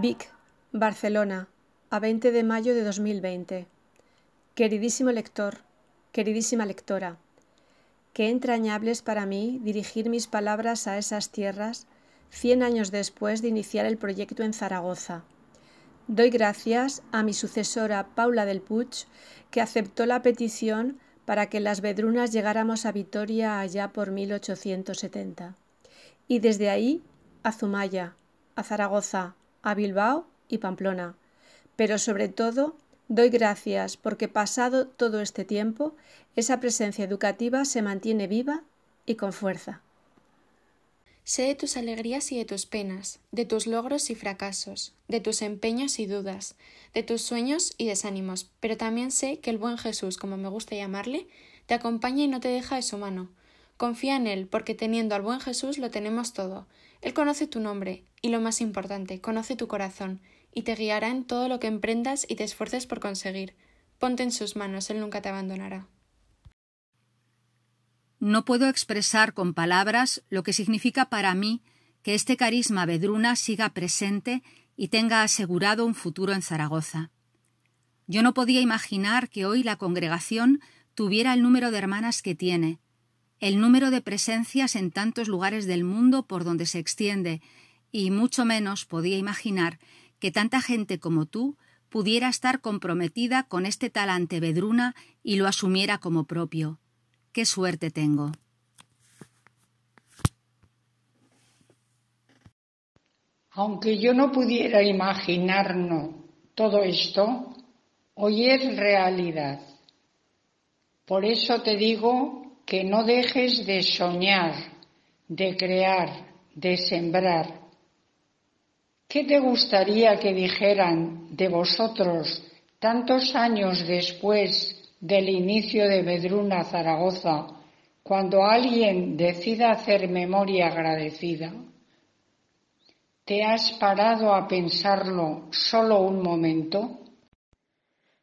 Vic, Barcelona, a 20 de mayo de 2020. Queridísimo lector, queridísima lectora, qué entrañables para mí dirigir mis palabras a esas tierras cien años después de iniciar el proyecto en Zaragoza. Doy gracias a mi sucesora Paula del Puig, que aceptó la petición para que las Vedrunas llegáramos a Vitoria allá por 1870. Y desde ahí a Zumaya, a Zaragoza, a Bilbao y Pamplona. Pero sobre todo, doy gracias porque pasado todo este tiempo, esa presencia educativa se mantiene viva y con fuerza. Sé de tus alegrías y de tus penas, de tus logros y fracasos, de tus empeños y dudas, de tus sueños y desánimos, pero también sé que el buen Jesús, como me gusta llamarle, te acompaña y no te deja de su mano. Confía en Él, porque teniendo al buen Jesús lo tenemos todo. Él conoce tu nombre, y lo más importante, conoce tu corazón, y te guiará en todo lo que emprendas y te esfuerces por conseguir. Ponte en sus manos, Él nunca te abandonará. No puedo expresar con palabras lo que significa para mí que este carisma vedruna siga presente y tenga asegurado un futuro en Zaragoza. Yo no podía imaginar que hoy la congregación tuviera el número de hermanas que tiene, el número de presencias en tantos lugares del mundo por donde se extiende, y mucho menos podía imaginar que tanta gente como tú pudiera estar comprometida con este talante vedruna y lo asumiera como propio. Qué suerte tengo. Aunque yo no pudiera imaginarnos todo esto, hoy es realidad. Por eso te digo que no dejes de soñar, de crear, de sembrar. ¿Qué te gustaría que dijeran de vosotros tantos años después del inicio de Medruna Zaragoza, cuando alguien decida hacer memoria agradecida? ¿Te has parado a pensarlo solo un momento?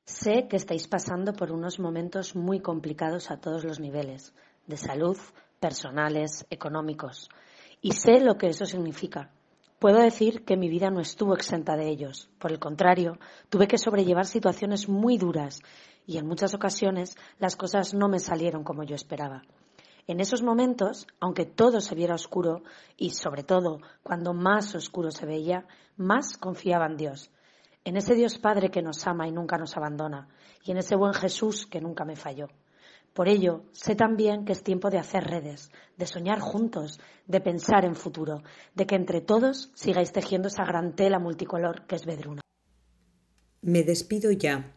Sé que estáis pasando por unos momentos muy complicados a todos los niveles, de salud, personales, económicos, y sé lo que eso significa. Puedo decir que mi vida no estuvo exenta de ellos. Por el contrario, tuve que sobrellevar situaciones muy duras y en muchas ocasiones las cosas no me salieron como yo esperaba. En esos momentos, aunque todo se viera oscuro y sobre todo cuando más oscuro se veía, más confiaba en Dios en ese Dios Padre que nos ama y nunca nos abandona, y en ese buen Jesús que nunca me falló. Por ello, sé también que es tiempo de hacer redes, de soñar juntos, de pensar en futuro, de que entre todos sigáis tejiendo esa gran tela multicolor que es Vedruna. Me despido ya,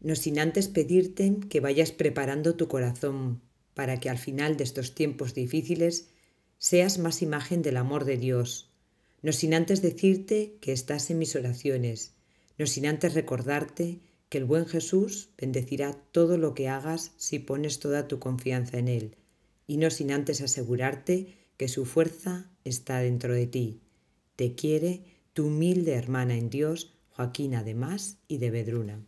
no sin antes pedirte que vayas preparando tu corazón para que al final de estos tiempos difíciles seas más imagen del amor de Dios, no sin antes decirte que estás en mis oraciones no sin antes recordarte que el buen Jesús bendecirá todo lo que hagas si pones toda tu confianza en Él, y no sin antes asegurarte que su fuerza está dentro de ti. Te quiere tu humilde hermana en Dios, Joaquina de Más y de Bedruna.